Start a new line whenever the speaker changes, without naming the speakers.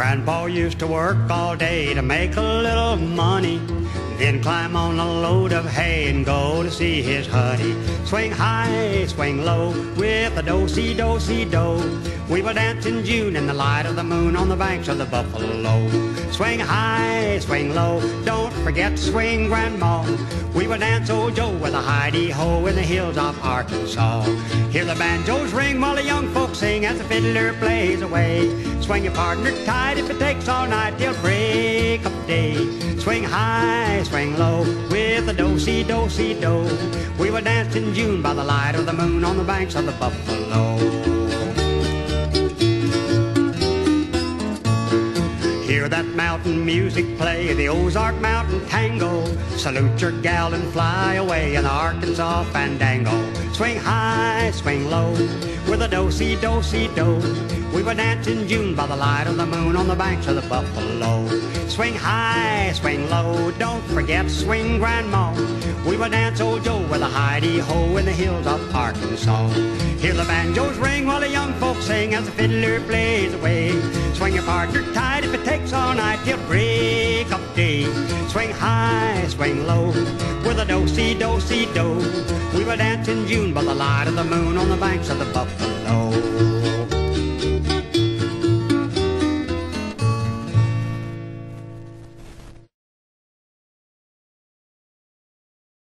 Grandpa used to work all day to make a little money. Then climb on a load of hay and go to see his honey. Swing high, swing low, with a do-si-do-si-do. We will dance in June in the light of the moon on the banks of the Buffalo. Swing high, swing low, don't forget to swing grandma. We will dance old Joe with a hidey-ho in the hills of Arkansas. Hear the banjos ring while as the fiddler plays away. Swing your partner tight if it takes all night till break of day. Swing high, swing low, with a do-si-do-si-do. We were danced in June by the light of the moon on the banks of the Buffalo. Hear that mountain music play, the Ozark Mountain Tango. Salute your gal and fly away in the Arkansas Fandango. Swing high, swing low, with a do-si-do-si-do. We were dancing June by the light of the moon on the banks of the Buffalo. Swing high, swing low, don't forget swing grandma. We would dance old Joe with a hidey-ho in the hills of Arkansas. Hear the banjos ring while the young folks sing as the fiddler plays away. Swing your partner tight if it takes all night till break of day. Swing high, swing low, with a do-si-do-si-do by the light of the moon on the banks of the Buffalo.